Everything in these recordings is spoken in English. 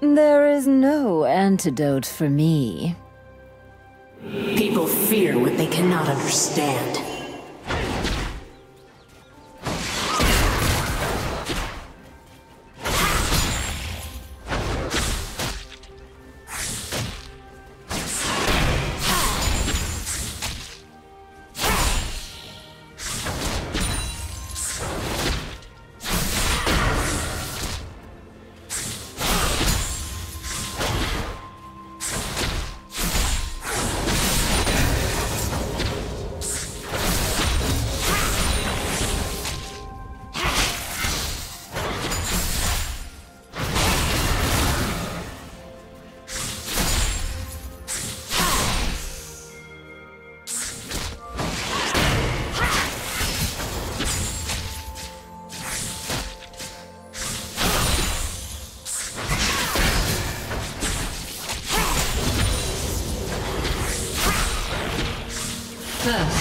There is no antidote for me. People fear what they cannot understand. First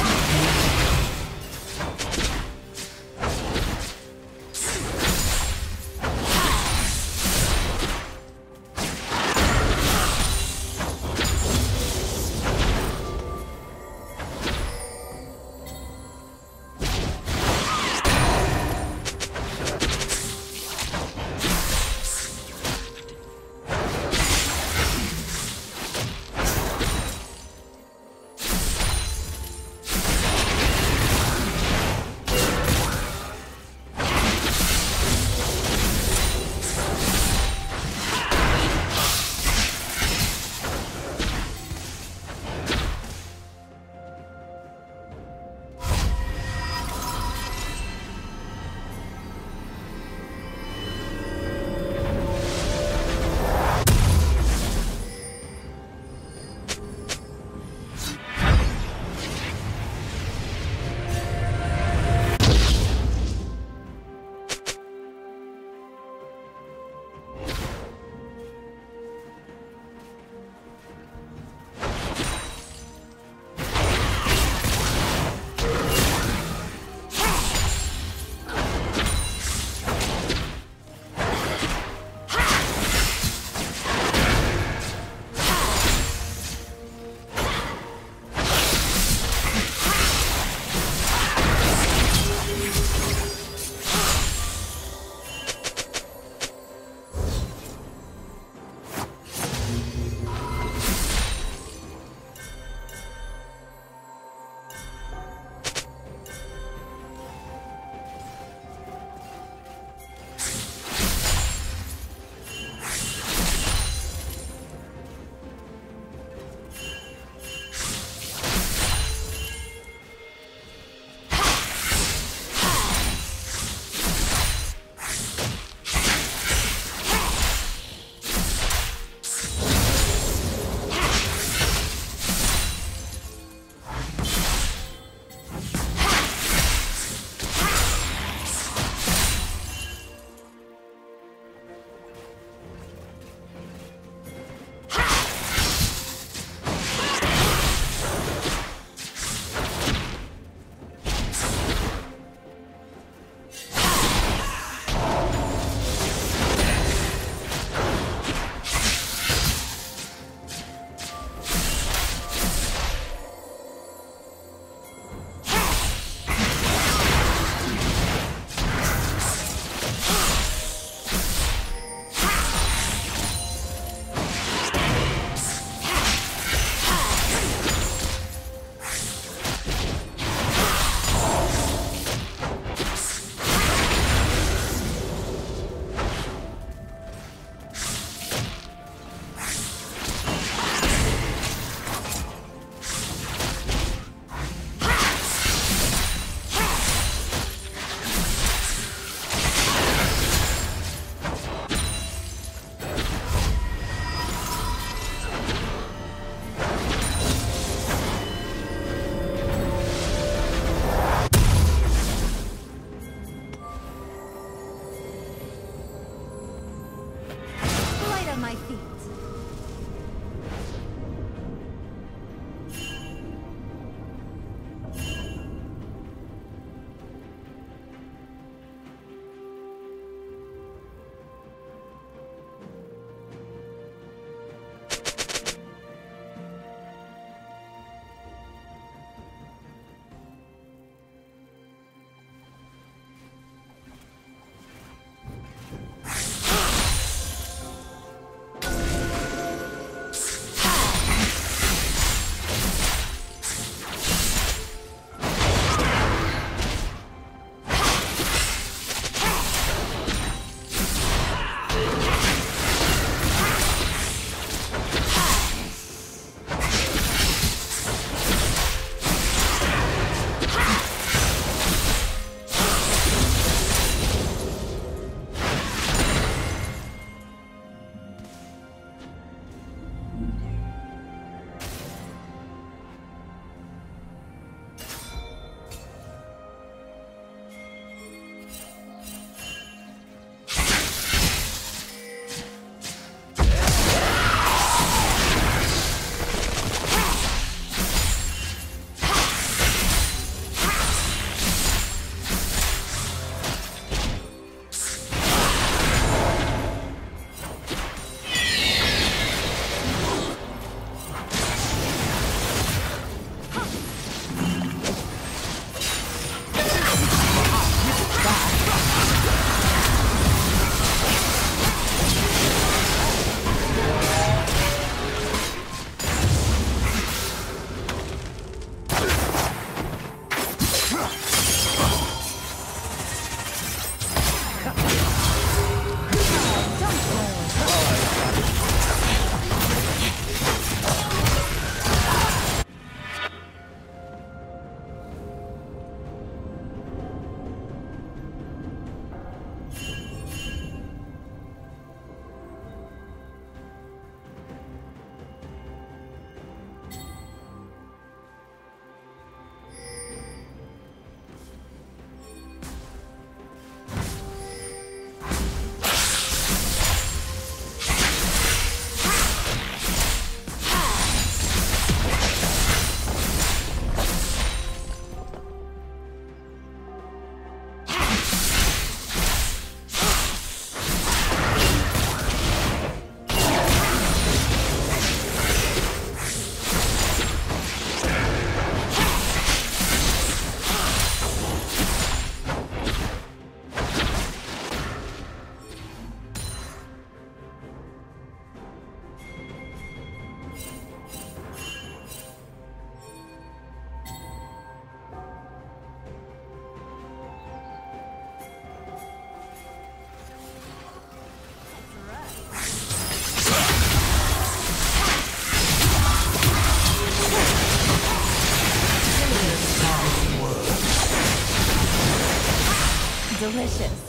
delicious.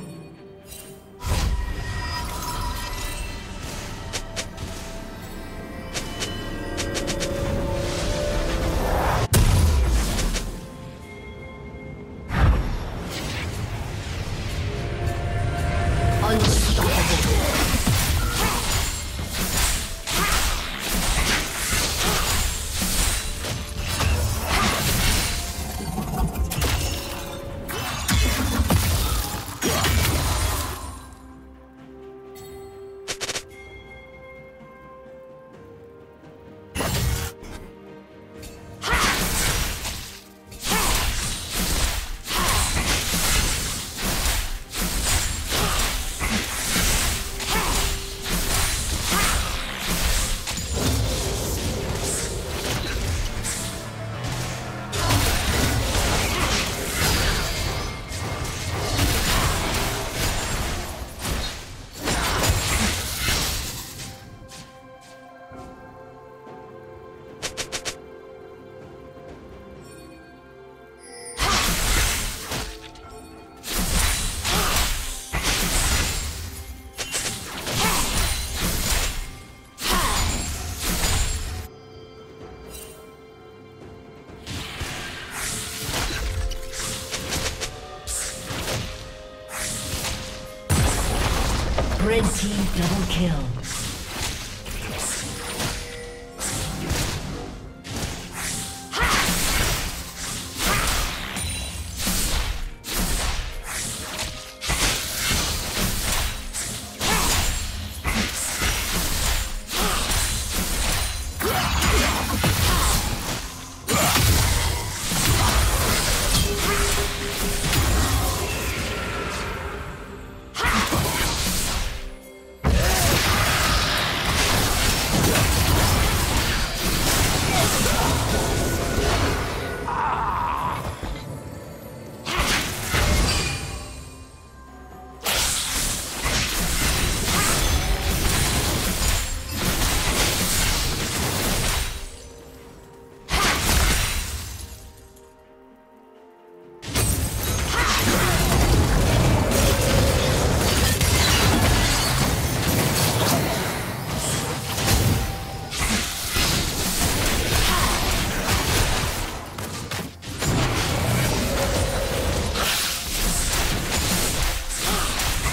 kill.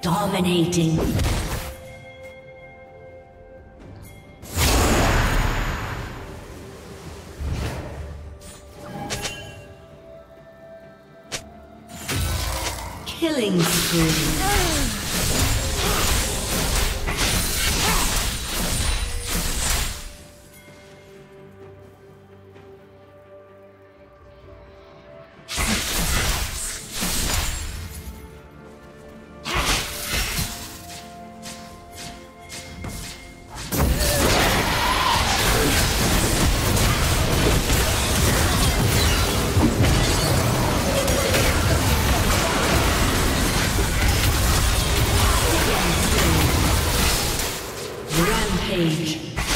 Dominating. Been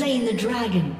slain the dragon.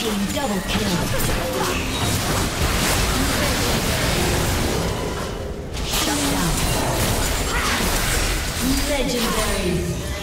Team double kill. Shut down. Legendary.